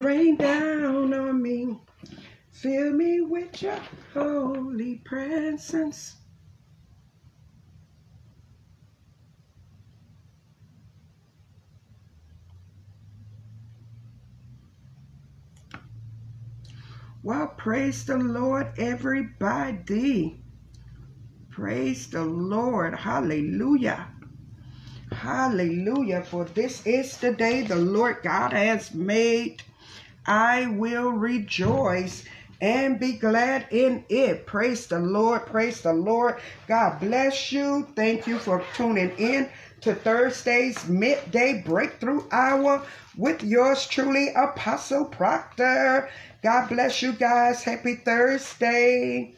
Rain down on me. Fill me with your holy presence. Well, praise the Lord, everybody. Praise the Lord. Hallelujah. Hallelujah. For this is the day the Lord God has made. I will rejoice and be glad in it. Praise the Lord. Praise the Lord. God bless you. Thank you for tuning in to Thursday's midday breakthrough hour with yours truly, Apostle Proctor. God bless you guys. Happy Thursday.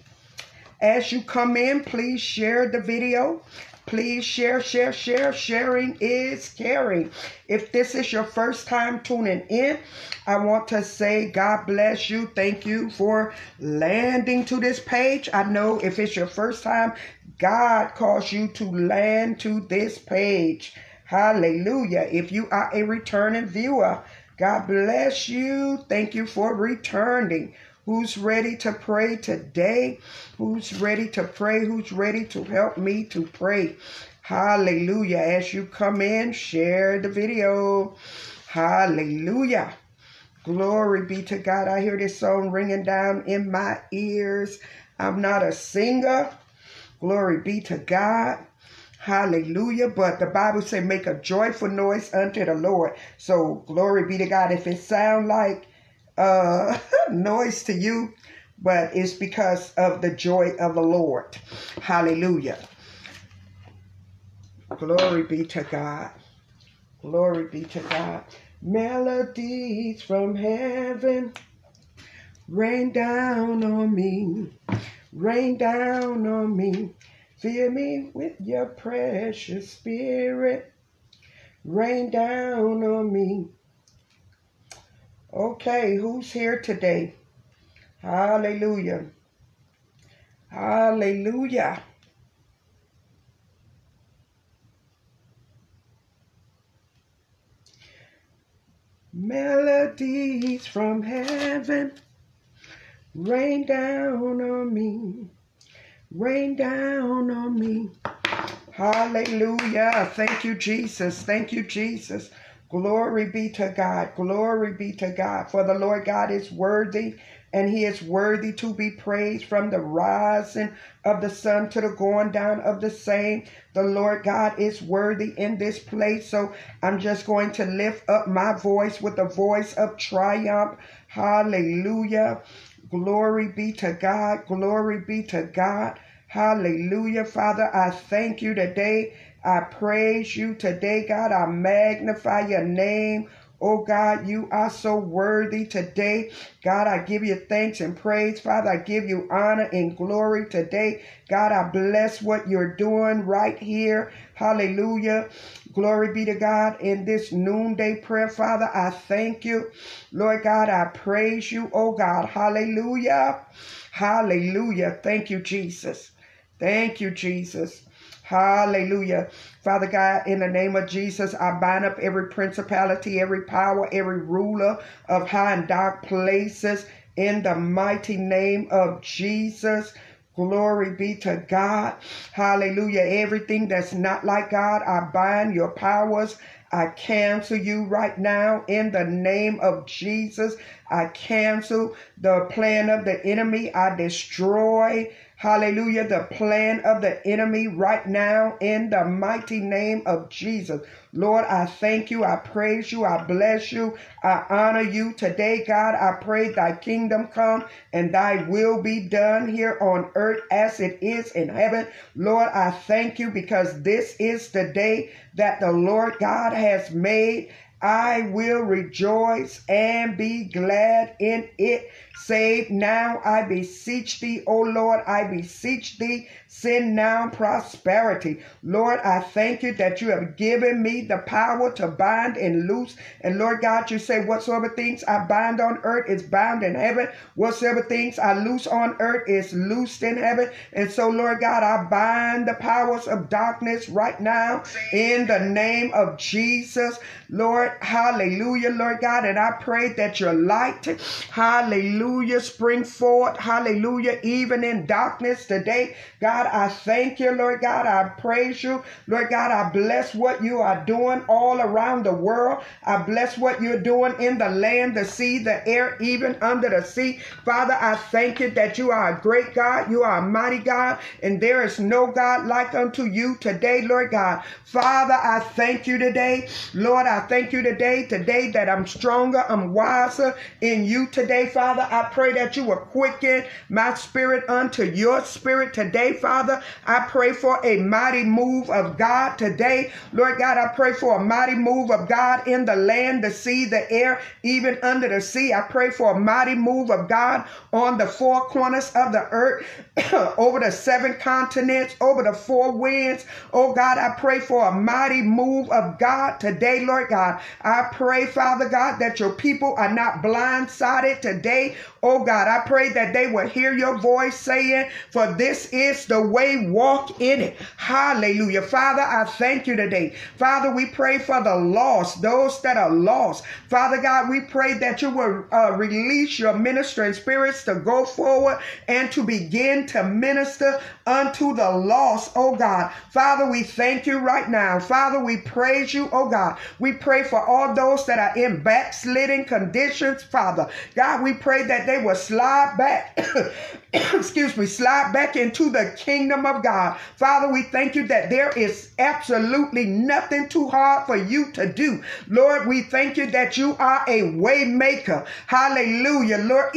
As you come in, please share the video. Please share, share, share. Sharing is caring. If this is your first time tuning in, I want to say God bless you. Thank you for landing to this page. I know if it's your first time, God calls you to land to this page. Hallelujah. If you are a returning viewer, God bless you. Thank you for returning. Who's ready to pray today? Who's ready to pray? Who's ready to help me to pray? Hallelujah. As you come in, share the video. Hallelujah. Glory be to God. I hear this song ringing down in my ears. I'm not a singer. Glory be to God. Hallelujah. But the Bible say make a joyful noise unto the Lord. So glory be to God. If it sound like uh noise to you, but it's because of the joy of the Lord. Hallelujah. Glory be to God. Glory be to God. Melodies from heaven rain down on me. Rain down on me. Fill me with your precious spirit. Rain down on me. Okay, who's here today? Hallelujah. Hallelujah. Melodies from heaven rain down on me. Rain down on me. Hallelujah. Thank you, Jesus. Thank you, Jesus. Glory be to God. Glory be to God. For the Lord God is worthy and he is worthy to be praised from the rising of the sun to the going down of the same. The Lord God is worthy in this place. So I'm just going to lift up my voice with a voice of triumph. Hallelujah. Glory be to God. Glory be to God. Hallelujah. Father, I thank you today I praise you today, God. I magnify your name. Oh God, you are so worthy today. God, I give you thanks and praise. Father, I give you honor and glory today. God, I bless what you're doing right here. Hallelujah. Glory be to God in this noonday prayer, Father. I thank you. Lord God, I praise you. Oh God, hallelujah. Hallelujah. Thank you, Jesus. Thank you, Jesus. Hallelujah. Father God, in the name of Jesus, I bind up every principality, every power, every ruler of high and dark places in the mighty name of Jesus. Glory be to God. Hallelujah. Everything that's not like God, I bind your powers. I cancel you right now in the name of Jesus. I cancel the plan of the enemy. I destroy Hallelujah. The plan of the enemy right now in the mighty name of Jesus. Lord, I thank you. I praise you. I bless you. I honor you today, God. I pray thy kingdom come and thy will be done here on earth as it is in heaven. Lord, I thank you because this is the day that the Lord God has made. I will rejoice and be glad in it. Save now, I beseech thee, O Lord, I beseech thee, send now prosperity. Lord, I thank you that you have given me the power to bind and loose. And Lord God, you say, whatsoever things I bind on earth is bound in heaven. Whatsoever things I loose on earth is loosed in heaven. And so, Lord God, I bind the powers of darkness right now in the name of Jesus. Lord, Hallelujah, Lord God. And I pray that your light, hallelujah, spring forth, hallelujah, even in darkness today. God, I thank you, Lord God. I praise you. Lord God, I bless what you are doing all around the world. I bless what you're doing in the land, the sea, the air, even under the sea. Father, I thank you that you are a great God. You are a mighty God, and there is no God like unto you today, Lord God. Father, I thank you today. Lord, I thank you today, today that I'm stronger, I'm wiser in you today, Father. I pray that you will quicken my spirit unto your spirit today, Father. I pray for a mighty move of God today. Lord God, I pray for a mighty move of God in the land, the sea, the air, even under the sea. I pray for a mighty move of God on the four corners of the earth, over the seven continents, over the four winds. Oh God, I pray for a mighty move of God today, Lord God. I pray, Father God, that your people are not blindsided today. Oh God, I pray that they will hear your voice saying, For this is the way, walk in it. Hallelujah. Father, I thank you today. Father, we pray for the lost, those that are lost. Father God, we pray that you will uh, release your ministering spirits to go forward and to begin to minister unto the lost, oh God. Father, we thank you right now. Father, we praise you, oh God. We pray for all those that are in backsliding conditions, Father. God, we pray that they will slide back, excuse me, slide back into the kingdom of God. Father, we thank you that there is absolutely nothing too hard for you to do. Lord, we thank you that you are a way maker. Hallelujah. Lord,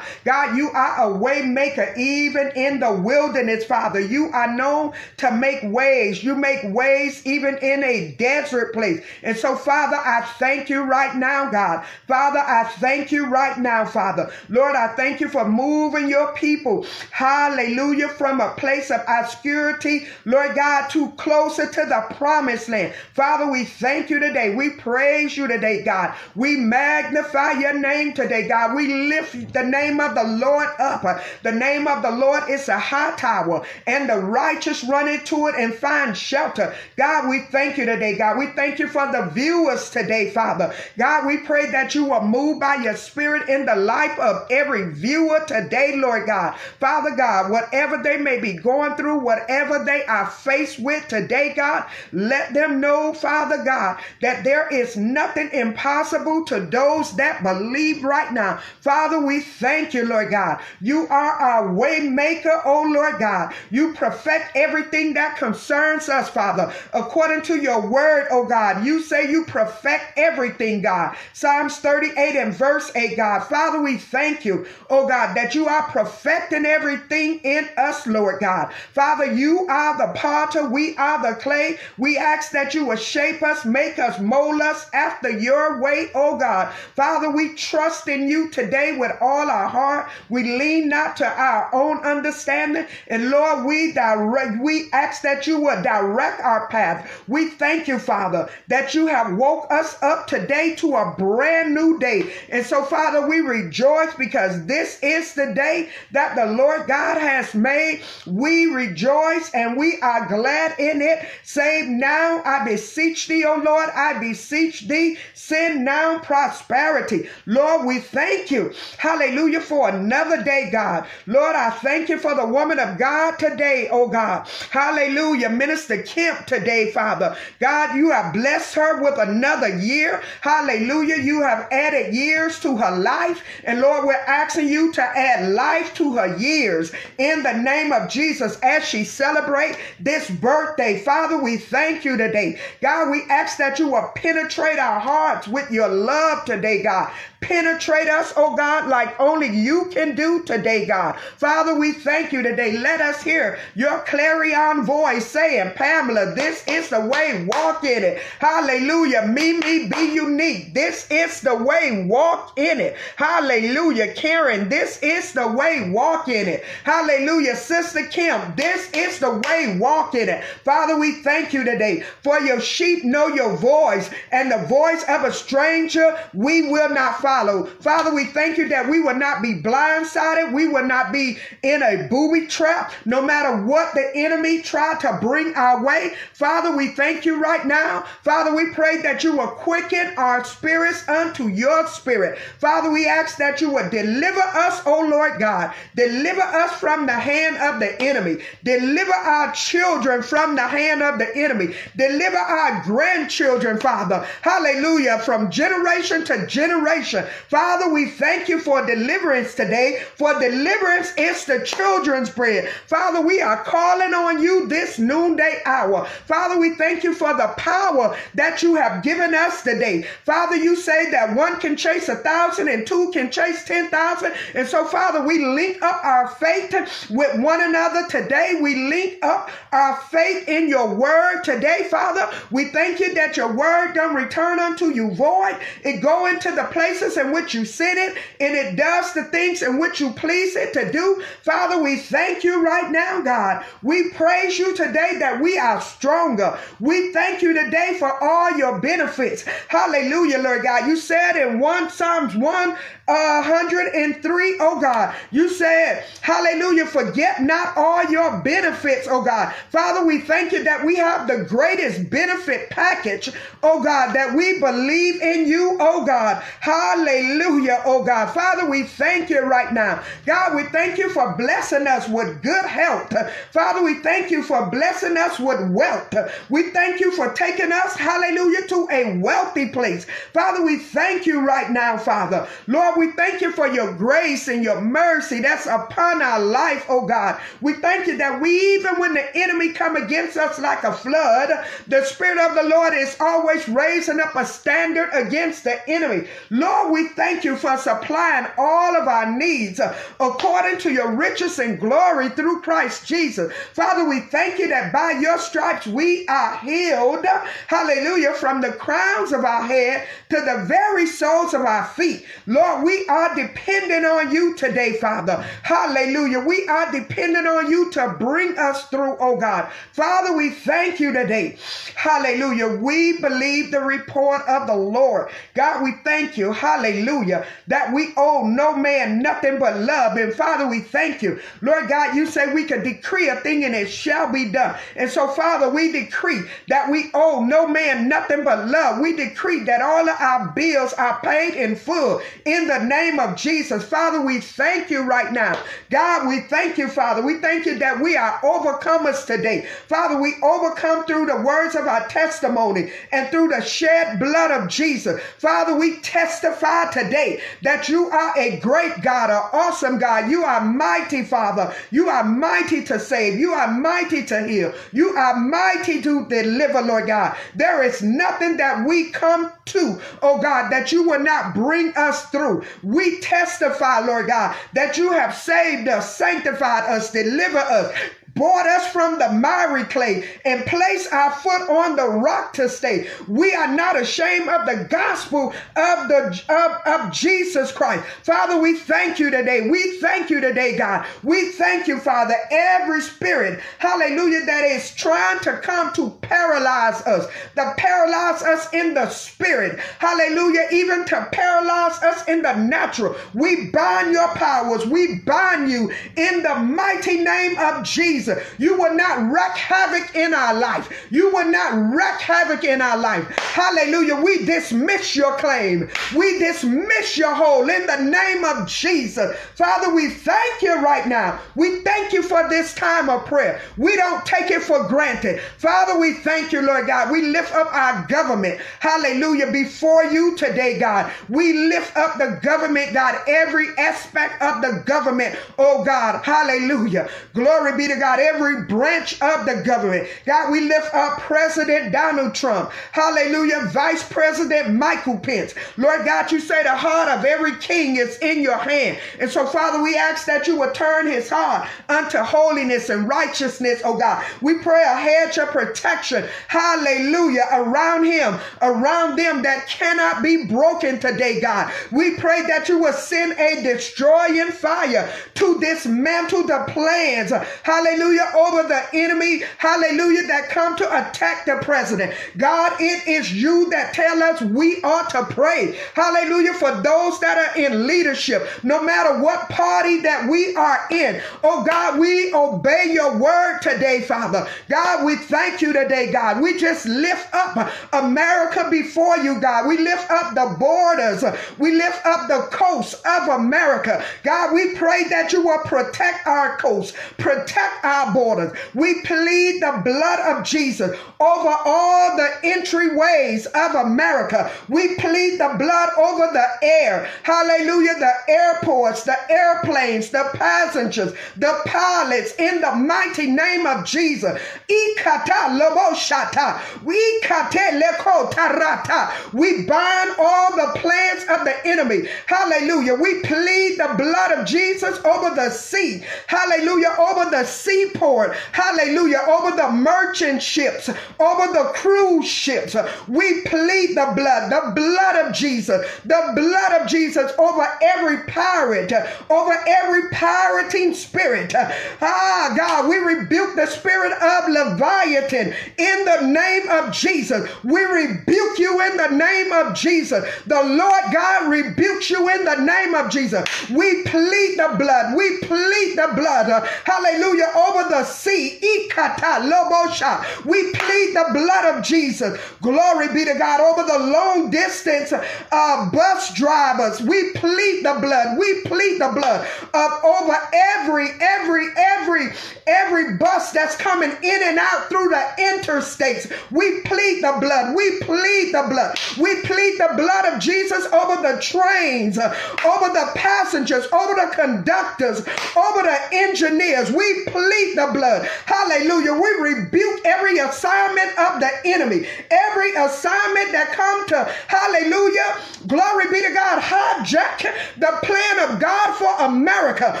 God, you are a way maker even in the wilderness, Father. You are known to make ways. You make ways even in a desert place. And so, Father, I thank you right now, God. Father, I thank you right now, Father. Lord, I thank you for moving your people. Hallelujah. From a place of obscurity, Lord God, to closer to the promised land. Father, we thank you today. We praise you today, God. We magnify your name today, God. We lift the name of the Lord up. The name of the Lord is a high tower, and the righteous run into it and find shelter. God, we thank you today, God. We thank you for the viewers today, Father. God, we pray that you will move by your spirit in the life of every viewer today, Lord God. Father God, whatever they may be going through, whatever they are faced with today, God, let them know, Father God, that there is nothing impossible to those that believe right now. Father, we thank you, Lord God. You are our way maker, oh Lord God. You perfect everything that concerns us, Father. According to your word, oh God, you say you perfect everything, God. Psalms 38 and verse 8, God. Father, we thank you, oh God, that you are perfecting everything in us, Lord God. Father, you are the potter, we are the clay. We ask that you will shape us, make us, mold us after your way, oh God. Father, we trust in you today with all our heart. We lean not to our own understanding. And Lord, we direct, we ask that you will direct our path. We thank you, Father, that you have woke us up today to a brand new day. And so, Father, we rejoice because this is the day that the Lord God has made. We rejoice and we are glad in it. Save now, I beseech thee, O Lord, I beseech thee, send now prosperity. Lord, we thank you. Hallelujah for another day, God. Lord, I thank you for the woman of God today, oh God. Hallelujah. Minister Kemp today, Father. God, you have blessed her with another year. Hallelujah. You have added years to her life. And Lord, we're asking you to add life to her years in the name of Jesus as she celebrate this birthday. Father, we thank you today. God, we ask that you will penetrate our hearts with your love today, God. Penetrate us, oh God, like only you can do today, God. Father, we thank you today. Let us hear your clarion voice saying, Pamela, this is the way, walk in it. Hallelujah. Me, me, be unique. This is the way, walk in it. Hallelujah. Karen, this is the way, walk in it. Hallelujah. Sister Kim, this is the way, walk in it. Father, we thank you today for your sheep know your voice and the voice of a stranger we will not follow. Father, we thank you that we will not be blindsided. We will not be in a booby trap, no matter what the enemy tried to bring our way. Father, we thank you right now. Father, we pray that you will quicken our spirits unto your spirit. Father, we ask that you would deliver us, oh Lord God. Deliver us from the hand of the enemy. Deliver our children from the hand of the enemy. Deliver our grandchildren, Father. Hallelujah. From generation to generation. Father, we thank you for deliverance today. For deliverance is the children's bread. Father, we are calling on you this noonday hour. Father, we thank you for the power that you have given us today. Father, you say that one can chase a thousand and two can chase ten thousand. And so, Father, we link up our faith with one another today. We link up our faith in your word today, Father. We thank you that your word don't return unto you void. It go into the places in which you sent it, and it does the things in which you please it to do. Father, we thank you right now, God. We praise you today that we are stronger. We thank you today for all your benefits. Hallelujah, Lord God. You said in 1 Psalms 1 103, oh God. You said, hallelujah, forget not all your benefits, oh God. Father, we thank you that we have the greatest benefit package, oh God, that we believe in you, oh God. Hallelujah, oh God. Father, we thank you right now. God, we thank you for blessing us with good health. Father, we thank you for blessing us with wealth. We thank you for taking us, hallelujah, to a wealthy place. Father, we thank you right now, Father. Lord, we thank you for your grace and your mercy that's upon our life, oh God. We thank you that we, even when the enemy come against us like a flood, the Spirit of the Lord is always raising up a standard against the enemy. Lord, we thank you for supplying all of our needs according to your riches and glory through Christ Jesus. Father, we thank you that by your stripes we are healed. Hallelujah. From the crowns of our head to the very soles of our feet. Lord, we are dependent on you today, Father. Hallelujah. We are dependent on you to bring us through, oh God. Father, we thank you today. Hallelujah. We believe the report of the Lord. God, we thank you. Hallelujah. That we owe no man nothing but love. And Father, we thank you. Lord God, you say we can decree a thing and it shall be done. And so, Father, we decree that we owe no man nothing but love. We decree that all of our bills are paid in full in the name of Jesus. Father, we thank you right now. God, we thank you, Father. We thank you that we are overcomers today. Father, we overcome through the words of our testimony and through the shed blood of Jesus. Father, we testify today that you are a great God, an awesome God. You are mighty, Father. You are mighty to save. You are mighty to heal. You are mighty to deliver, Lord God. There is nothing that we come to, oh God, that you will not bring us through. We testify, Lord God, that you have saved us, sanctified us, delivered us, brought us from the miry clay and placed our foot on the rock to stay. We are not ashamed of the gospel of the of, of Jesus Christ. Father, we thank you today. We thank you today, God. We thank you, Father. Every spirit, hallelujah, that is trying to come to paralyze us, to paralyze us in the spirit, hallelujah, even to paralyze us in the natural. We bind your powers. We bind you in the mighty name of Jesus. Jesus. You will not wreak havoc in our life. You will not wreak havoc in our life. Hallelujah. We dismiss your claim. We dismiss your hold in the name of Jesus. Father, we thank you right now. We thank you for this time of prayer. We don't take it for granted. Father, we thank you, Lord God. We lift up our government. Hallelujah. Before you today, God. We lift up the government, God, every aspect of the government. Oh God. Hallelujah. Glory be to God. God, every branch of the government. God, we lift up President Donald Trump. Hallelujah. Vice President Michael Pence. Lord God, you say the heart of every king is in your hand. And so, Father, we ask that you would turn his heart unto holiness and righteousness, oh God. We pray a hedge of protection. Hallelujah. Around him, around them that cannot be broken today, God. We pray that you will send a destroying fire to dismantle the plans. Hallelujah hallelujah, over the enemy, hallelujah, that come to attack the president. God, it is you that tell us we ought to pray, hallelujah, for those that are in leadership, no matter what party that we are in. Oh God, we obey your word today, Father. God, we thank you today, God. We just lift up America before you, God. We lift up the borders. We lift up the coast of America. God, we pray that you will protect our coast, protect our borders. We plead the blood of Jesus over all the entryways of America. We plead the blood over the air. Hallelujah. The airports, the airplanes, the passengers, the pilots, in the mighty name of Jesus. Ikata loboshata. We kate leko tarata. We bind all the plans of the enemy. Hallelujah. We plead the blood of Jesus over the sea. Hallelujah. Over the seaport. Hallelujah. Over the merchant ships. Over the cruise ships. We plead the blood, the blood of Jesus, the blood of Jesus over every pirate, over every pirating spirit. Ah, God, we rebuke the spirit of Leviathan in the name of Jesus. We rebuke you in the name of Jesus. The Lord God rebukes you in the name of Jesus. We plead the blood. We plead the blood. Hallelujah. Over the sea. Ikata lobosha. We plead the blood of Jesus. Glory be to God. Over the long distance uh, bus drivers. We plead the blood. We plead the blood of over every, every, every, every bus that's coming in and out through the interstates. We plead the blood. We plead the blood. We plead the blood of Jesus over the trains, over the passengers, over the conductors, over the engineers. We plead the blood. Hallelujah. We rebuke every assignment of the enemy, every assignment that come to, hallelujah, glory be to God, hijack the plan of God for America.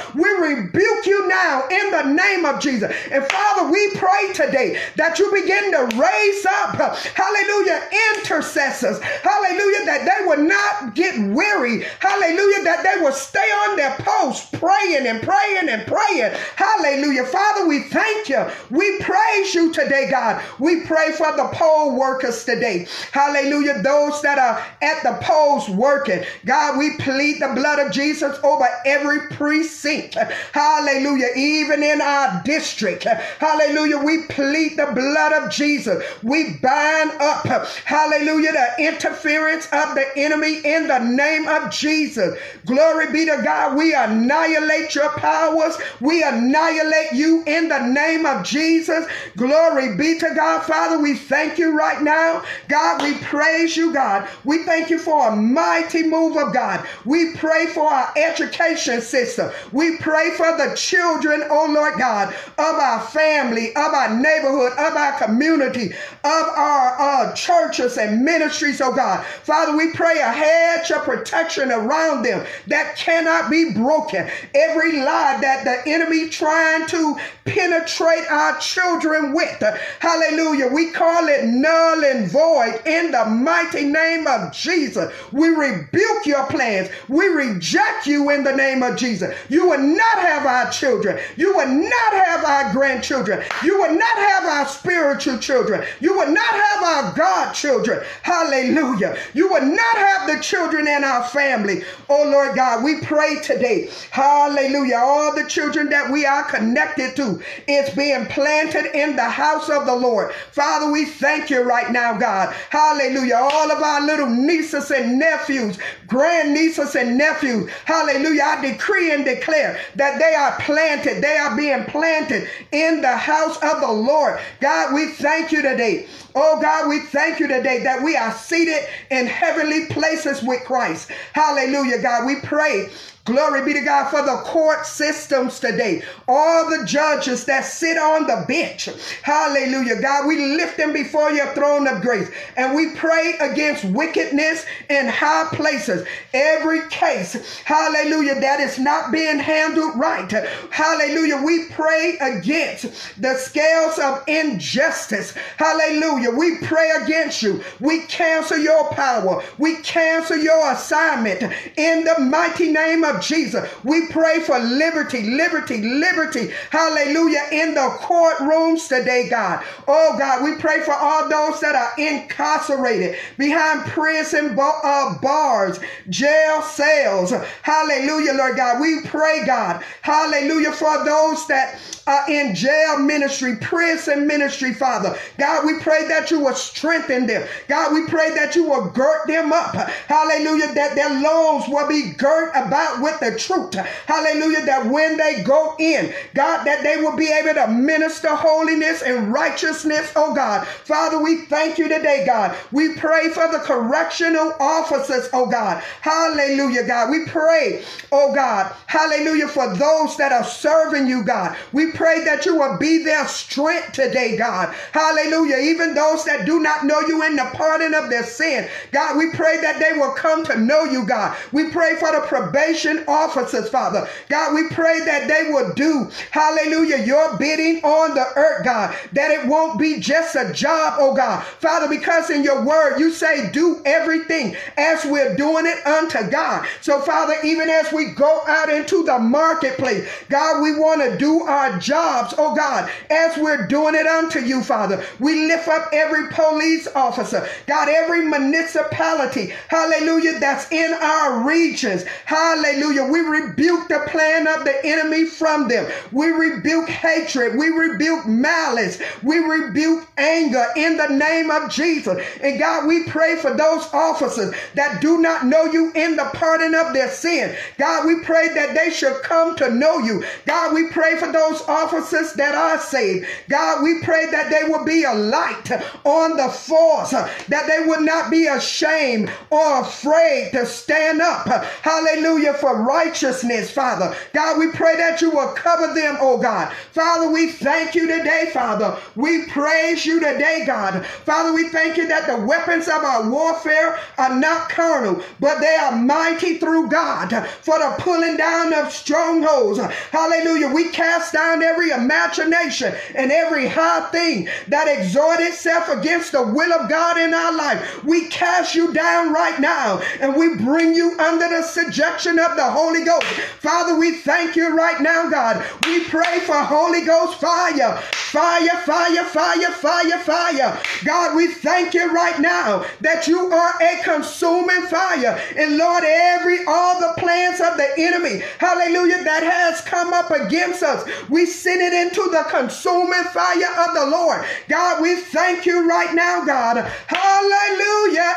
We rebuke you now in the name of Jesus. And Father, we pray today that you begin to raise up, hallelujah, intercessors, hallelujah, that they will not get weary, hallelujah, that they will stay on their post praying and praying and praying, hallelujah. Father, we thank you. We praise you today, God. We pray for the poll workers today, hallelujah, those that are at the polls working. God, we plead the blood of Jesus over every precinct, hallelujah, even in our district, hallelujah. We plead the blood of Jesus. We bind up, hallelujah, the interference of the enemy in the name of Jesus. Glory be to God. We annihilate your powers. We annihilate you in the name of Jesus. Glory be to God. Father, we thank you right now. God, we praise you, God. We thank you for a mighty move of God. We pray for our education system. We pray for the children, oh Lord God, of our family, of our neighborhood, of our community, of our uh, churches and ministries, oh God. Father, we pray a hedge of protection around them that cannot be broken. Every lie that the enemy trying to penetrate our children with, hallelujah, we call it null and void in the mighty name of Jesus. We rebuke your plans. We reject you in the name of Jesus. You will not have our children. You will not have our grandchildren. You will not have our spiritual children. You will not have our God children. Hallelujah. You will not have the children in our family. Oh Lord God, we pray today. Hallelujah. All the children that we are connected to is being planted in the house of the Lord. Father, we thank you right now, God. Hallelujah. All of our little nieces and nephews, grandnieces and nephews. Hallelujah. I decree and declare that they are planted. They are being planted in the house of the Lord. God, we thank you today. Oh God, we thank you today that we are seated in heavenly places with Christ. Hallelujah, God. We pray Glory be to God for the court systems today. All the judges that sit on the bench. Hallelujah. God, we lift them before your throne of grace and we pray against wickedness in high places. Every case, hallelujah, that is not being handled right. Hallelujah. We pray against the scales of injustice. Hallelujah. We pray against you. We cancel your power. We cancel your assignment in the mighty name of Jesus. We pray for liberty, liberty, liberty. Hallelujah. In the courtrooms today, God. Oh, God, we pray for all those that are incarcerated behind prison uh, bars, jail cells. Hallelujah, Lord God. We pray, God. Hallelujah, for those that are in jail ministry, prison ministry, Father. God, we pray that you will strengthen them. God, we pray that you will gird them up. Hallelujah. That their loins will be girt about with the truth. Hallelujah. That when they go in, God, that they will be able to minister holiness and righteousness, oh God. Father, we thank you today, God. We pray for the correctional officers, oh God. Hallelujah, God. We pray, oh God. Hallelujah, for those that are serving you, God. We pray that you will be their strength today, God. Hallelujah. Even those that do not know you in the pardon of their sin, God, we pray that they will come to know you, God. We pray for the probation officers, Father. God, we pray that they will do, hallelujah, your bidding on the earth, God. That it won't be just a job, oh God. Father, because in your word you say do everything as we're doing it unto God. So, Father, even as we go out into the marketplace, God, we want to do our jobs, oh God, as we're doing it unto you, Father. We lift up every police officer, God, every municipality, hallelujah, that's in our regions, hallelujah. We rebuke the plan of the enemy from them. We rebuke hatred. We rebuke malice. We rebuke anger in the name of Jesus. And God, we pray for those officers that do not know you in the pardon of their sin. God, we pray that they should come to know you. God, we pray for those officers that are saved. God, we pray that they will be a light on the force, that they would not be ashamed or afraid to stand up. Hallelujah for righteousness, Father. God, we pray that you will cover them, oh God. Father, we thank you today, Father. We praise you today, God. Father, we thank you that the weapons of our warfare are not carnal, but they are mighty through God for the pulling down of strongholds. Hallelujah. We cast down every imagination and every high thing that exhort itself against the will of God in our life. We cast you down right now and we bring you under the subjection of the Holy Ghost. Father, we thank you right now, God. We pray for Holy Ghost fire, fire, fire, fire, fire, fire. God, we thank you right now that you are a consuming fire. And Lord, every all the plans of the enemy, hallelujah, that has come up against us, we send it into the consuming fire of the Lord. God, we thank you right now, God. Hallelujah.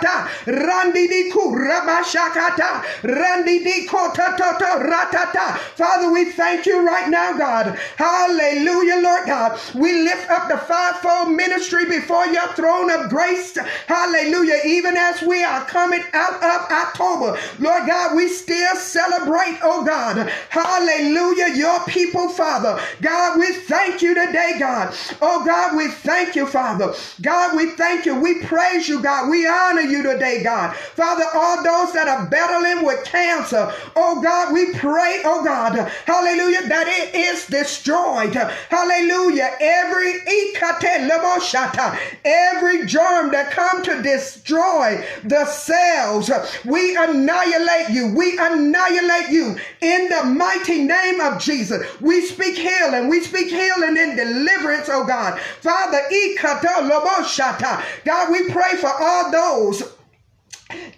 Ikandoloboshata. Rikondoroboshikatata. Randidiku rabashakata. Randidikotototo ratata. Father, we thank you right now, God. Hallelujah, Lord God. We lift up the fivefold ministry before your throne of grace. Hallelujah. Even as we are coming out of October, Lord God, we still celebrate, oh God. Hallelujah. Your people, Father. God, we thank you today, God. Oh God, we thank you, Father. God, we thank you. We praise you, God. We honor you today, God. Father, all those that are battling with cancer, oh God, we pray, oh God, hallelujah, that it is destroyed. Hallelujah. Every every germ that come to destroy the cells, we annihilate you. We annihilate you in the mighty name of Jesus. We speak healing. We speak healing and deliverance, oh God. Father, God, we pray for all those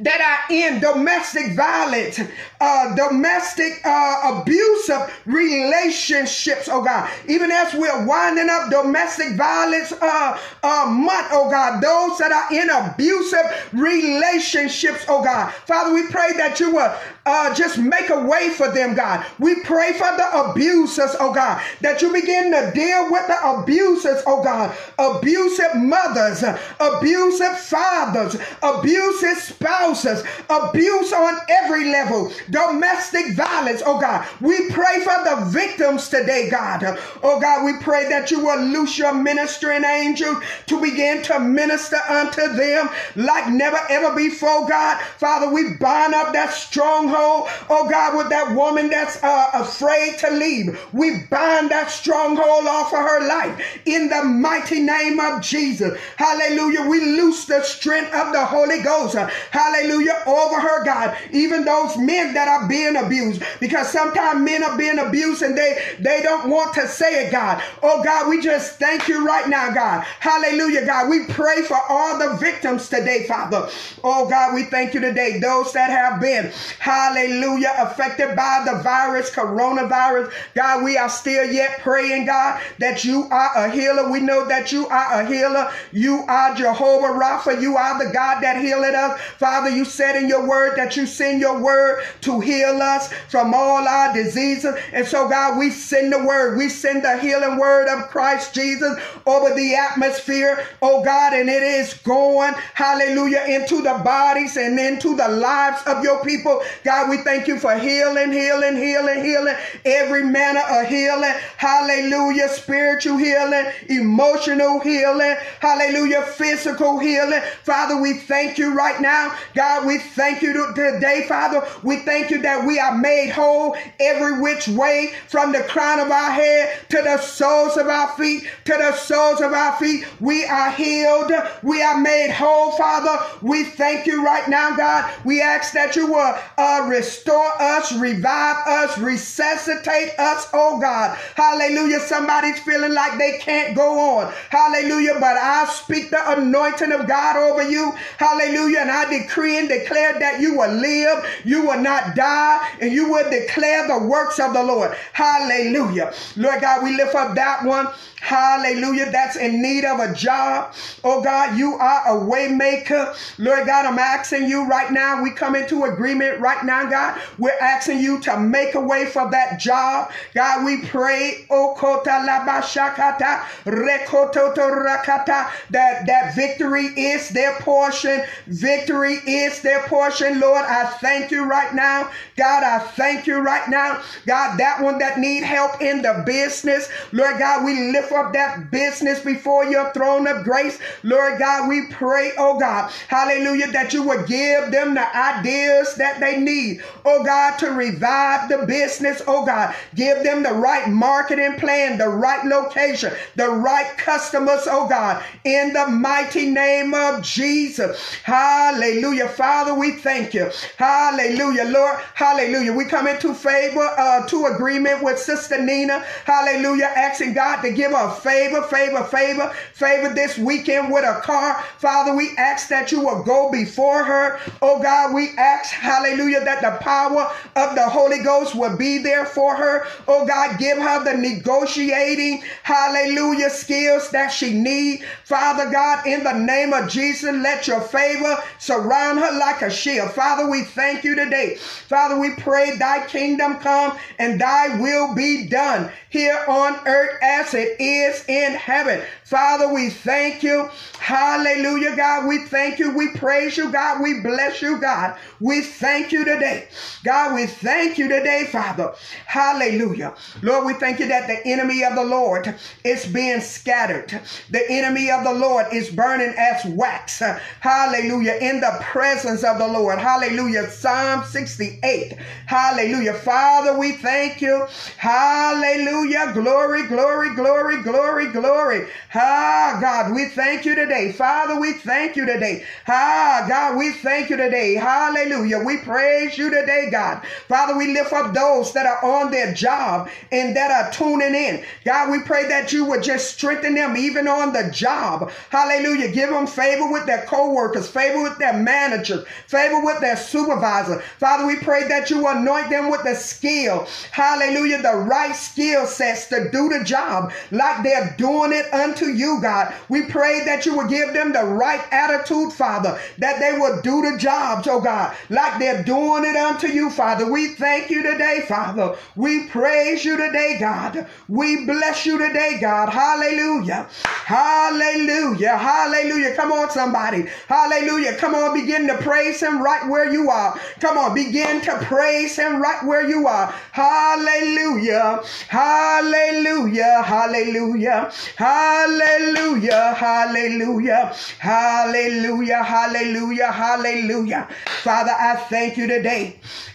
that are in domestic violence, uh, domestic uh, abusive relationships, oh God. Even as we're winding up domestic violence uh, uh, month, oh God, those that are in abusive relationships, oh God. Father, we pray that you will uh, just make a way for them, God. We pray for the abusers, oh God, that you begin to deal with the abusers, oh God, abusive mothers, abusive fathers, abusive spouses abuse on every level, domestic violence, oh God. We pray for the victims today, God. Oh God, we pray that you will loose your ministering angel to begin to minister unto them like never ever before, God. Father, we bind up that stronghold, oh God, with that woman that's uh, afraid to leave. We bind that stronghold off of her life in the mighty name of Jesus. Hallelujah. We loose the strength of the Holy Ghost. Hallelujah. Over her, God. Even those men that are being abused. Because sometimes men are being abused and they, they don't want to say it, God. Oh, God, we just thank you right now, God. Hallelujah, God. We pray for all the victims today, Father. Oh, God, we thank you today. Those that have been, hallelujah, affected by the virus, coronavirus. God, we are still yet praying, God, that you are a healer. We know that you are a healer. You are Jehovah Rapha. You are the God that healeth us. Father, you said in your word that you send your word to heal us from all our diseases. And so, God, we send the word. We send the healing word of Christ Jesus over the atmosphere, oh God, and it is going, hallelujah, into the bodies and into the lives of your people. God, we thank you for healing, healing, healing, healing, every manner of healing. Hallelujah, spiritual healing, emotional healing. Hallelujah, physical healing. Father, we thank you right now. God, we thank you today, Father. We thank you that we are made whole every which way from the crown of our head to the soles of our feet, to the soles of our feet. We are healed. We are made whole, Father. We thank you right now, God. We ask that you will uh, restore us, revive us, resuscitate us, oh God. Hallelujah. Somebody's feeling like they can't go on. Hallelujah. But I speak the anointing of God over you. Hallelujah. And I decree and declare that you will live, you will not die, and you will declare the works of the Lord. Hallelujah. Lord God, we lift up that one. Hallelujah. That's in need of a job. Oh God, you are a way maker. Lord God, I'm asking you right now. We come into agreement right now, God. We're asking you to make a way for that job. God, we pray, oh kota labashakata, rekototo rakata, that that victory is their portion. Victory is their portion. Lord, I thank you right now. God, I thank you right now. God, that one that need help in the business. Lord God, we lift up that business before your throne of grace. Lord God, we pray, oh God, hallelujah, that you would give them the ideas that they need, oh God, to revive the business, oh God. Give them the right marketing plan, the right location, the right customers, oh God, in the mighty name of Jesus. Hallelujah. Father, we thank you. Hallelujah, Lord. Hallelujah. We come into favor, uh, to agreement with Sister Nina. Hallelujah. Asking God to give her favor, favor, favor, favor this weekend with a car. Father, we ask that you will go before her. Oh God, we ask, hallelujah, that the power of the Holy Ghost will be there for her. Oh God, give her the negotiating, hallelujah, skills that she need. Father God, in the name of Jesus, let your favor surround her like a shield. Father, we thank you today. Father, we pray thy kingdom come and thy will be done here on earth as it is in heaven. Father, we thank you. Hallelujah, God. We thank you. We praise you, God. We bless you, God. We thank you today. God, we thank you today, Father. Hallelujah. Lord, we thank you that the enemy of the Lord is being scattered. The enemy of the Lord is burning as wax. Hallelujah. In the presence of the Lord. Hallelujah. Psalm 68. Hallelujah. Father, we thank you. Hallelujah. Glory, glory, glory, glory, glory. Ah, God, we thank you today. Father, we thank you today. Ah, God, we thank you today. Hallelujah. We praise you today, God. Father, we lift up those that are on their job and that are tuning in. God, we pray that you would just strengthen them even on the job. Hallelujah. Give them favor with their co-workers, favor with their managers, favor with their supervisor. Father, we pray that you anoint them with the skill. Hallelujah. The right skill sets to do the job like they're doing it unto you, God. We pray that you would give them the right attitude, Father, that they will do the jobs, oh God, like they're doing it unto you, Father. We thank you today, Father. We praise you today, God. We bless you today, God. Hallelujah. Hallelujah. Hallelujah. Come on, somebody. Hallelujah. Come on, begin begin to praise him right where you are. Come on, begin to praise him right where you are. Hallelujah. Hallelujah. Hallelujah. Hallelujah. Hallelujah. Hallelujah. Hallelujah. Hallelujah. Father, I thank you today.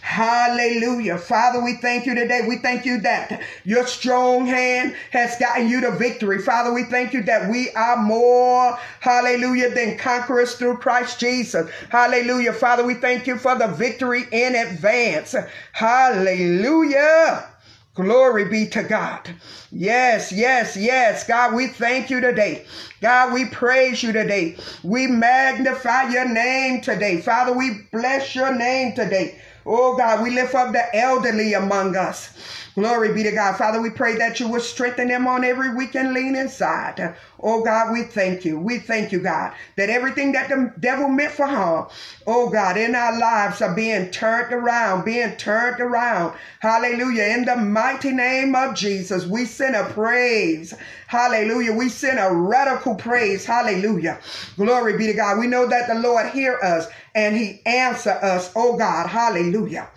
Hallelujah. Father, we thank you today. We thank you that your strong hand has gotten you the victory. Father, we thank you that we are more, hallelujah, than conquerors through Christ Jesus. Hallelujah. Father, we thank you for the victory in advance. Hallelujah. Glory be to God. Yes, yes, yes. God, we thank you today. God, we praise you today. We magnify your name today. Father, we bless your name today. Oh God, we lift up the elderly among us. Glory be to God. Father, we pray that you will strengthen them on every week and lean inside. Oh God, we thank you. We thank you, God, that everything that the devil meant for harm, oh God, in our lives are being turned around, being turned around. Hallelujah. In the mighty name of Jesus, we send a praise. Hallelujah. We send a radical praise. Hallelujah. Glory be to God. We know that the Lord hear us and he answer us. Oh God. Hallelujah.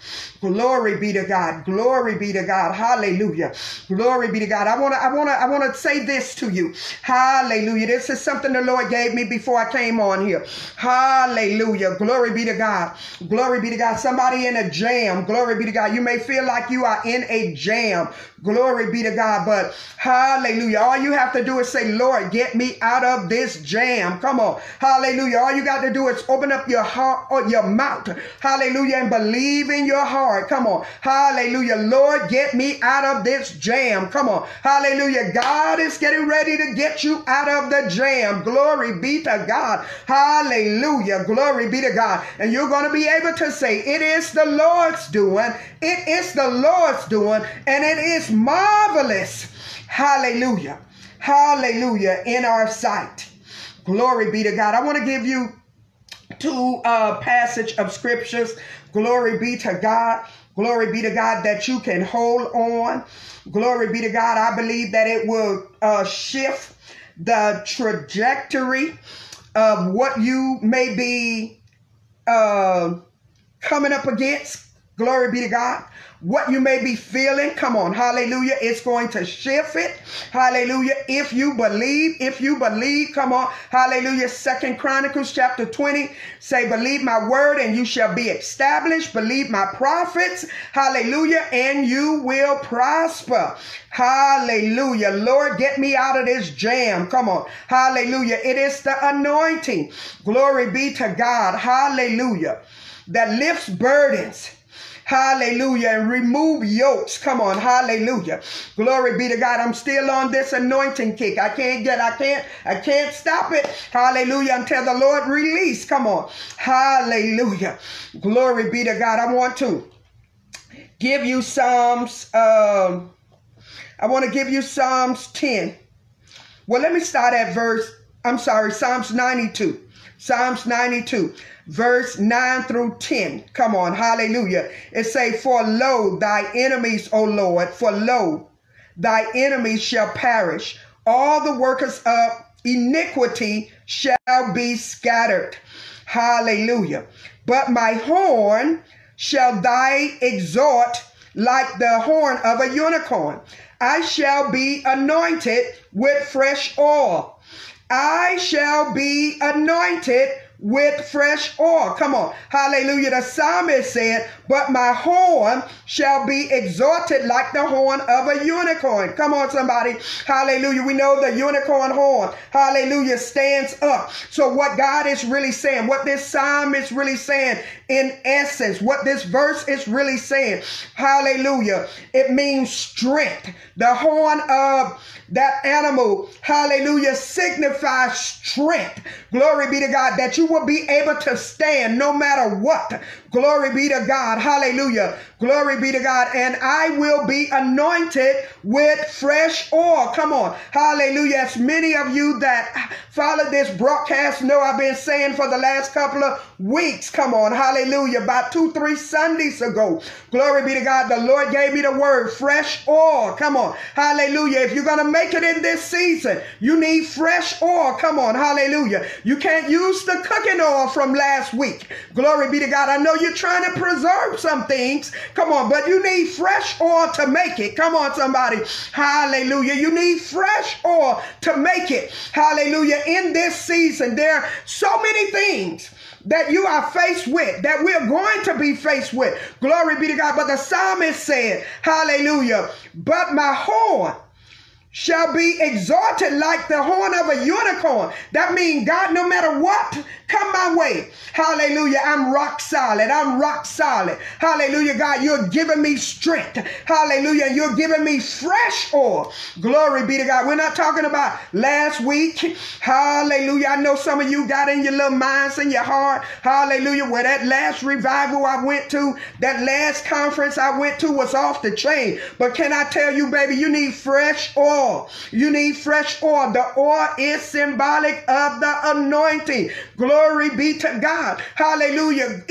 Glory be to God. Glory be to God. Hallelujah. Glory be to God. I want to, I want to, I want to say this to you. Hallelujah. This is something the Lord gave me before I came on here. Hallelujah. Glory be to God. Glory be to God. Somebody in a jam. Glory be to God. You may feel like you are in a jam. Glory be to God. But hallelujah. All you have to do is say, Lord, get me out of this jam. Come on. Hallelujah. All you got to do is open up your heart or your mouth. Hallelujah. And believe in your heart. Come on. Hallelujah. Lord, get me out of this jam. Come on. Hallelujah. God is getting ready to get you out of the jam. Glory be to God. Hallelujah. Glory be to God. And you're going to be able to say, it is the Lord's doing. It is the Lord's doing. And it is marvelous. Hallelujah. Hallelujah. In our sight. Glory be to God. I want to give you two uh, passage of scriptures. Glory be to God. Glory be to God that you can hold on. Glory be to God. I believe that it will uh, shift the trajectory of what you may be uh, coming up against. Glory be to God what you may be feeling. Come on, hallelujah. It's going to shift it. Hallelujah. If you believe, if you believe, come on, hallelujah. Second Chronicles chapter 20 say, believe my word and you shall be established. Believe my prophets. Hallelujah. And you will prosper. Hallelujah. Lord, get me out of this jam. Come on. Hallelujah. It is the anointing. Glory be to God. Hallelujah. That lifts burdens Hallelujah. And remove yokes. Come on. Hallelujah. Glory be to God. I'm still on this anointing kick. I can't get, I can't, I can't stop it. Hallelujah. Until the Lord release. Come on. Hallelujah. Glory be to God. I want to give you Psalms. Um, I want to give you Psalms 10. Well, let me start at verse, I'm sorry, Psalms 92. Psalms 92 verse 9 through 10. Come on, hallelujah. It say, For lo, thy enemies, O Lord, for lo, thy enemies shall perish. All the workers of iniquity shall be scattered. Hallelujah. But my horn shall thy exhort like the horn of a unicorn. I shall be anointed with fresh oil. I shall be anointed with fresh oil. Come on. Hallelujah. The psalmist said, But my horn shall be exalted like the horn of a unicorn. Come on, somebody. Hallelujah. We know the unicorn horn. Hallelujah. Stands up. So, what God is really saying, what this psalm is really saying, in essence, what this verse is really saying, hallelujah, it means strength. The horn of that animal, hallelujah, signifies strength. Glory be to God that you will be able to stand no matter what. Glory be to God. Hallelujah. Glory be to God. And I will be anointed with fresh oil. Come on. Hallelujah. As many of you that follow this broadcast know I've been saying for the last couple of weeks. Come on. Hallelujah. About two, three Sundays ago. Glory be to God. The Lord gave me the word fresh oil. Come on. Hallelujah. If you're going to make it in this season, you need fresh oil. Come on. Hallelujah. You can't use the cooking oil from last week. Glory be to God. I know you're trying to preserve some things. Come on, but you need fresh oil to make it. Come on, somebody. Hallelujah. You need fresh oil to make it. Hallelujah. In this season, there are so many things that you are faced with, that we're going to be faced with. Glory be to God. But the psalmist said, Hallelujah. But my horn shall be exalted like the horn of a unicorn. That means, God, no matter what come my way, hallelujah, I'm rock solid. I'm rock solid. Hallelujah, God, you're giving me strength. Hallelujah, you're giving me fresh oil. Glory be to God. We're not talking about last week. Hallelujah. I know some of you got in your little minds and your heart. Hallelujah. Where that last revival I went to, that last conference I went to was off the chain. But can I tell you, baby, you need fresh oil oil. You need fresh oil. The oil is symbolic of the anointing. Glory be to God. Hallelujah.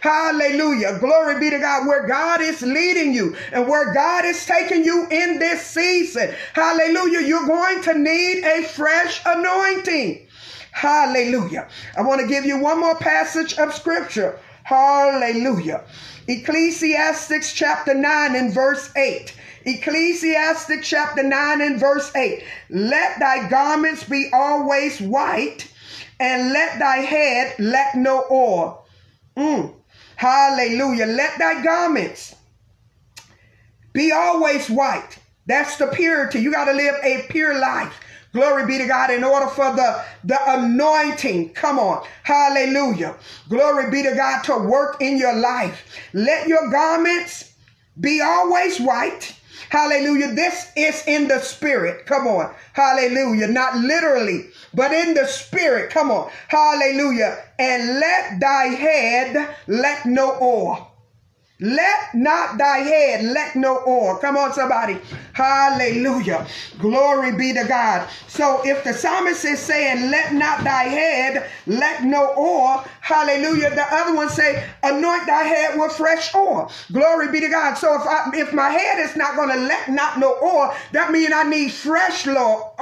Hallelujah. Glory be to God. Where God is leading you and where God is taking you in this season. Hallelujah. You're going to need a fresh anointing. Hallelujah. I want to give you one more passage of scripture. Hallelujah. Ecclesiastes chapter 9 and verse 8. Ecclesiastic chapter 9 and verse 8. Let thy garments be always white, and let thy head lack no oil. Mm. Hallelujah. Let thy garments be always white. That's the purity. You got to live a pure life. Glory be to God in order for the, the anointing. Come on. Hallelujah. Glory be to God to work in your life. Let your garments be always white Hallelujah. This is in the spirit. Come on. Hallelujah. Not literally, but in the spirit. Come on. Hallelujah. And let thy head let no oil. Let not thy head let no oil. Come on, somebody. Hallelujah. Glory be to God. So if the psalmist is saying, let not thy head let no oil, hallelujah. The other one say, anoint thy head with fresh oil. Glory be to God. So if I, if my head is not going to let not no oil, that means I need fresh oil.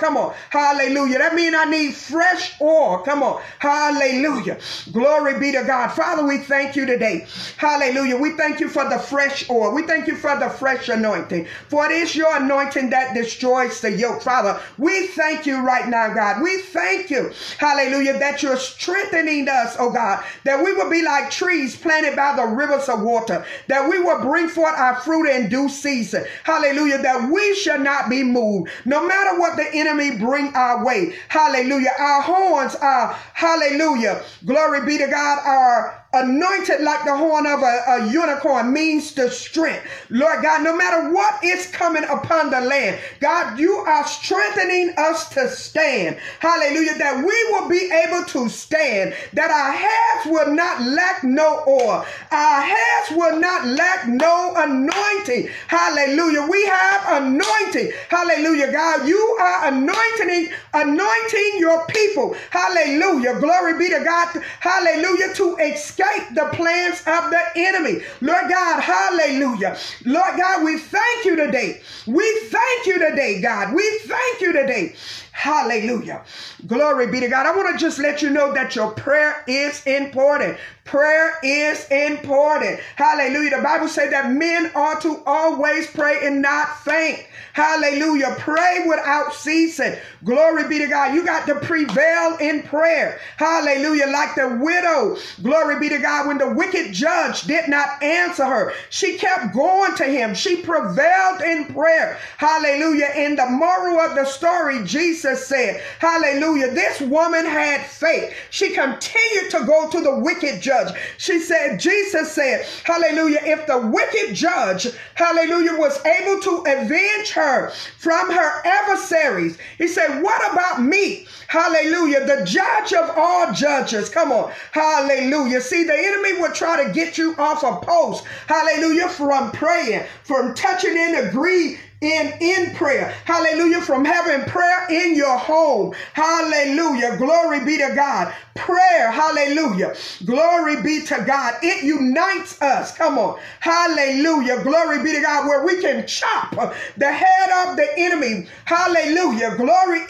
Come on. Hallelujah. That means I need fresh oil. Come on. Hallelujah. Glory be to God. Father, we thank you today. Hallelujah. Hallelujah. We thank you for the fresh oil. We thank you for the fresh anointing. For it is your anointing that destroys the yoke. Father, we thank you right now, God. We thank you, hallelujah, that you're strengthening us, oh God, that we will be like trees planted by the rivers of water, that we will bring forth our fruit in due season. Hallelujah, that we shall not be moved, no matter what the enemy bring our way. Hallelujah. Our horns are, hallelujah, glory be to God, our anointed like the horn of a, a, unicorn means the strength. Lord God, no matter what is coming upon the land, God, you are strengthening us to stand. Hallelujah. That we will be able to stand, that our heads will not lack no oil, our heads will not lack no anointing. Hallelujah. We have anointing. Hallelujah. God, you are anointing, anointing your people. Hallelujah. Glory be to God. Hallelujah. To escape escape the plans of the enemy. Lord God, hallelujah. Lord God, we thank you today. We thank you today, God. We thank you today. Hallelujah. Glory be to God. I want to just let you know that your prayer is important. Prayer is important. Hallelujah. The Bible says that men ought to always pray and not faint. Hallelujah. Pray without ceasing. Glory be to God. You got to prevail in prayer. Hallelujah. Like the widow. Glory be to God. When the wicked judge did not answer her, she kept going to him. She prevailed in prayer. Hallelujah. In the moral of the story, Jesus said, Hallelujah. This woman had faith. She continued to go to the wicked judge. She said, Jesus said, hallelujah, if the wicked judge, hallelujah, was able to avenge her from her adversaries, he said, what about me? Hallelujah, the judge of all judges. Come on, hallelujah. See, the enemy will try to get you off a post, hallelujah, from praying, from touching and agree in in prayer. Hallelujah. From having prayer in your home. Hallelujah. Glory be to God. Prayer. Hallelujah. Glory be to God. It unites us. Come on. Hallelujah. Glory be to God. Where we can chop the head of the enemy. Hallelujah. Glory.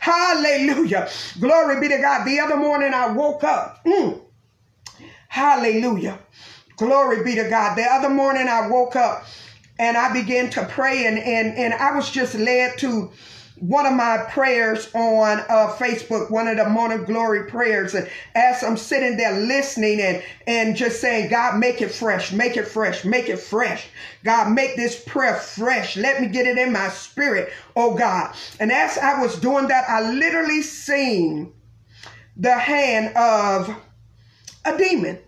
Hallelujah. Glory be to God. The other morning I woke up. Mm. Hallelujah. Glory be to God. The other morning I woke up and I began to pray and and and I was just led to one of my prayers on uh, Facebook, one of the morning glory prayers. And as I'm sitting there listening and, and just saying, God, make it fresh, make it fresh, make it fresh. God, make this prayer fresh. Let me get it in my spirit, oh God. And as I was doing that, I literally seen the hand of a demon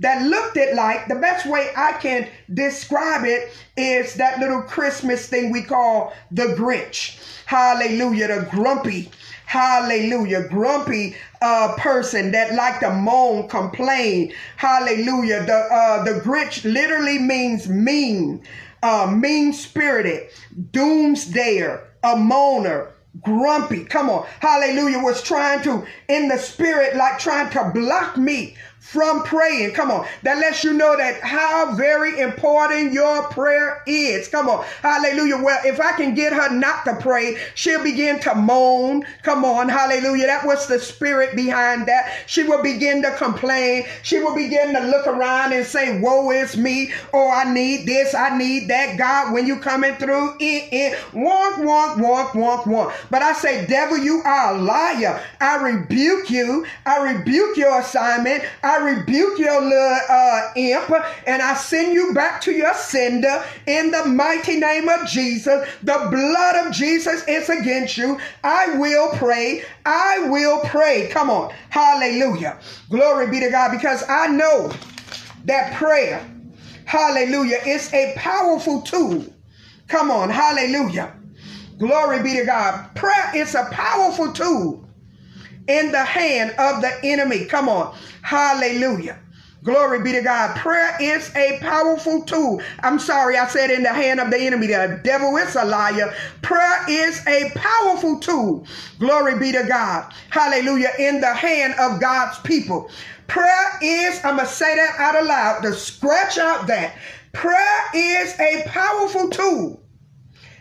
that looked it like the best way I can describe it is that little Christmas thing we call the Grinch. Hallelujah, the grumpy. Hallelujah. Grumpy uh, person that like to moan, complain. Hallelujah. The uh, the Grinch literally means mean, uh, mean spirited, doomsdayer, a moaner, grumpy. Come on. Hallelujah. Was trying to, in the spirit, like trying to block me from praying. Come on. That lets you know that how very important your prayer is. Come on. Hallelujah. Well, if I can get her not to pray, she'll begin to moan. Come on. Hallelujah. That was the spirit behind that. She will begin to complain. She will begin to look around and say, woe is me. Oh, I need this. I need that. God, when you coming through, eh, eh. it, it, walk, walk, walk, walk, walk. But I say, devil, you are a liar. I rebuke you. I rebuke your assignment. I rebuke your little uh, imp and I send you back to your sender in the mighty name of Jesus. The blood of Jesus is against you. I will pray. I will pray. Come on. Hallelujah. Glory be to God because I know that prayer, hallelujah, is a powerful tool. Come on. Hallelujah. Glory be to God. Prayer is a powerful tool in the hand of the enemy. Come on. Hallelujah. Glory be to God. Prayer is a powerful tool. I'm sorry, I said in the hand of the enemy. The devil is a liar. Prayer is a powerful tool. Glory be to God. Hallelujah. In the hand of God's people. Prayer is, I'm going to say that out aloud to scratch out that. Prayer is a powerful tool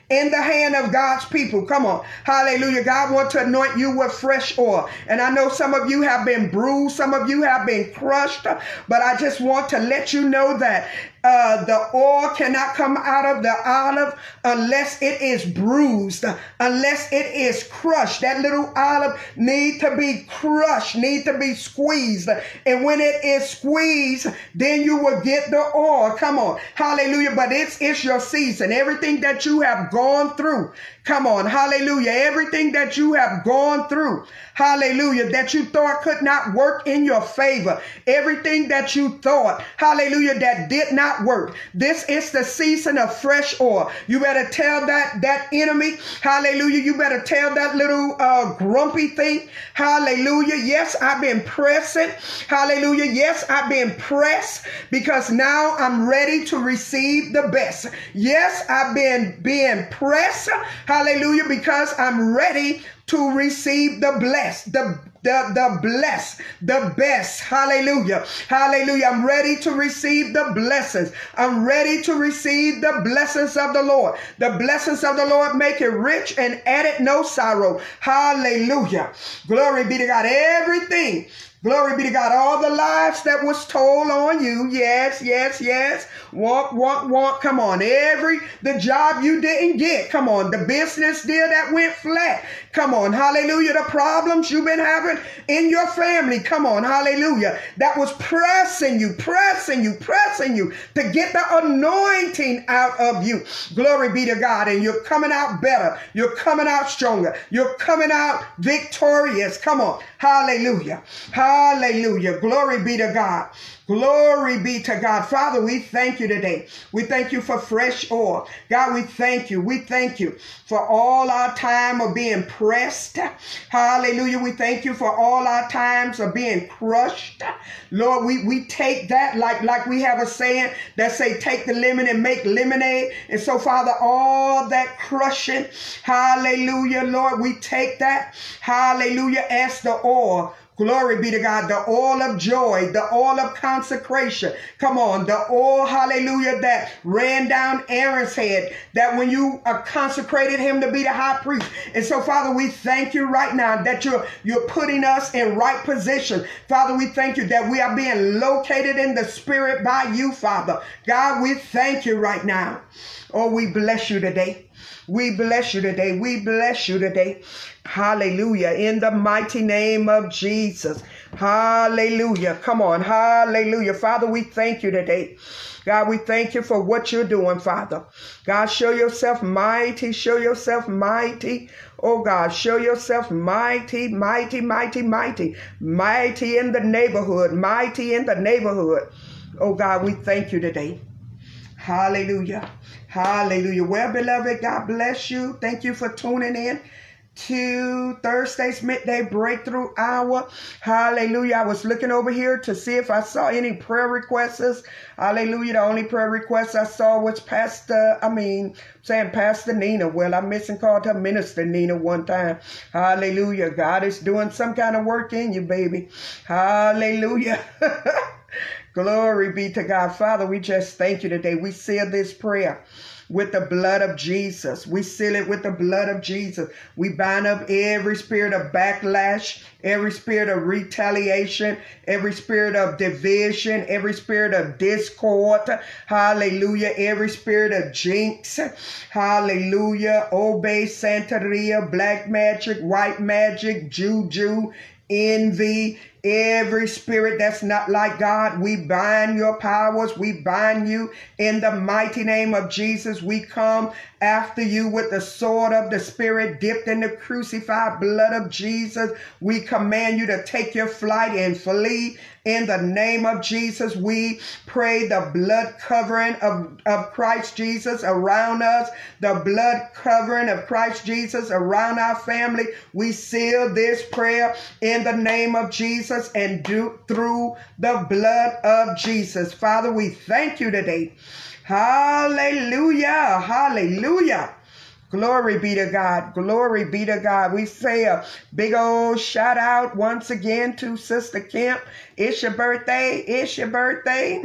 in the hand of God's people. Come on. Hallelujah. God wants to anoint you with fresh oil. And I know some of you have been bruised, some of you have been crushed, but I just want to let you know that uh, the oil cannot come out of the olive unless it is bruised, unless it is crushed. That little olive need to be crushed, need to be squeezed. And when it is squeezed, then you will get the oil. Come on. Hallelujah. But it's, it's your season. Everything that you have gone through, Come on, hallelujah. Everything that you have gone through, hallelujah, that you thought could not work in your favor, everything that you thought, hallelujah, that did not work. This is the season of fresh oil. You better tell that that enemy, hallelujah, you better tell that little uh, grumpy thing, hallelujah. Yes, I've been pressing, hallelujah. Yes, I've been pressed because now I'm ready to receive the best. Yes, I've been being pressed, hallelujah Hallelujah. Because I'm ready to receive the blessed, the the, the blessed, the best. Hallelujah. Hallelujah. I'm ready to receive the blessings. I'm ready to receive the blessings of the Lord. The blessings of the Lord make it rich and add it no sorrow. Hallelujah. Glory be to God. Everything Glory be to God. All the lives that was told on you. Yes, yes, yes. Walk, walk, walk. Come on. Every, the job you didn't get. Come on. The business deal that went flat. Come on. Hallelujah. The problems you've been having in your family. Come on. Hallelujah. That was pressing you, pressing you, pressing you to get the anointing out of you. Glory be to God. And you're coming out better. You're coming out stronger. You're coming out victorious. Come on. Hallelujah. Hallelujah Hallelujah. Glory be to God. Glory be to God. Father, we thank you today. We thank you for fresh oil. God, we thank you. We thank you for all our time of being pressed. Hallelujah. We thank you for all our times of being crushed. Lord, we, we take that like, like we have a saying that say, take the lemon and make lemonade. And so, Father, all that crushing, hallelujah, Lord, we take that, hallelujah, as the oil Glory be to God. The oil of joy, the oil of consecration. Come on, the oil, hallelujah, that ran down Aaron's head, that when you uh, consecrated him to be the high priest. And so, Father, we thank you right now that you're, you're putting us in right position. Father, we thank you that we are being located in the spirit by you, Father. God, we thank you right now. Oh, we bless you today. We bless you today. We bless you today. Hallelujah. In the mighty name of Jesus. Hallelujah. Come on. Hallelujah. Father, we thank you today. God, we thank you for what you're doing, Father. God, show yourself mighty. Show yourself mighty. Oh God, show yourself mighty, mighty, mighty, mighty, mighty in the neighborhood, mighty in the neighborhood. Oh God, we thank you today. Hallelujah. Hallelujah. Well, beloved, God bless you. Thank you for tuning in to Thursday's midday breakthrough hour. Hallelujah. I was looking over here to see if I saw any prayer requests. Hallelujah. The only prayer request I saw was Pastor, I mean, saying Pastor Nina. Well, I miss and called her Minister Nina one time. Hallelujah. God is doing some kind of work in you, baby. Hallelujah. Glory be to God. Father, we just thank you today. We seal this prayer with the blood of Jesus. We seal it with the blood of Jesus. We bind up every spirit of backlash, every spirit of retaliation, every spirit of division, every spirit of discord. Hallelujah. Every spirit of jinx. Hallelujah. Obeah Santeria, black magic, white magic, juju, envy, Every spirit that's not like God, we bind your powers. We bind you in the mighty name of Jesus. We come after you with the sword of the Spirit dipped in the crucified blood of Jesus. We command you to take your flight and flee in the name of Jesus. We pray the blood covering of, of Christ Jesus around us, the blood covering of Christ Jesus around our family. We seal this prayer in the name of Jesus. And do through the blood of Jesus. Father, we thank you today. Hallelujah. Hallelujah. Glory be to God. Glory be to God. We say a big old shout out once again to Sister Kemp. It's your birthday. It's your birthday.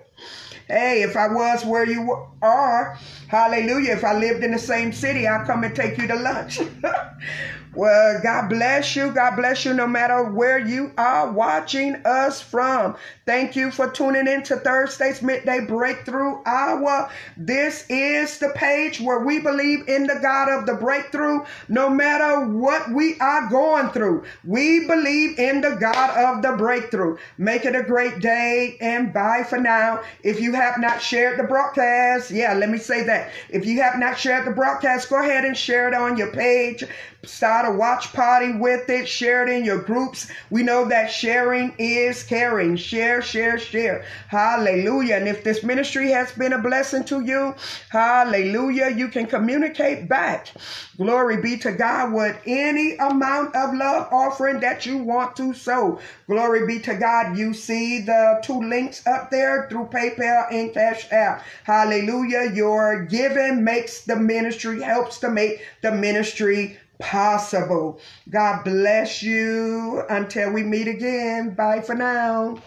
hey, if I was where you are, hallelujah. If I lived in the same city, I'd come and take you to lunch. Well, God bless you. God bless you no matter where you are watching us from. Thank you for tuning in to Thursday's Midday Breakthrough Hour. This is the page where we believe in the God of the breakthrough no matter what we are going through. We believe in the God of the breakthrough. Make it a great day and bye for now. If you have not shared the broadcast, yeah, let me say that. If you have not shared the broadcast, go ahead and share it on your page. Start a watch party with it. Share it in your groups. We know that sharing is caring. Share, share, share. Hallelujah. And if this ministry has been a blessing to you, hallelujah, you can communicate back. Glory be to God with any amount of love offering that you want to sow. Glory be to God. You see the two links up there through PayPal and Cash App. Hallelujah. Your giving makes the ministry, helps to make the ministry possible. God bless you until we meet again. Bye for now.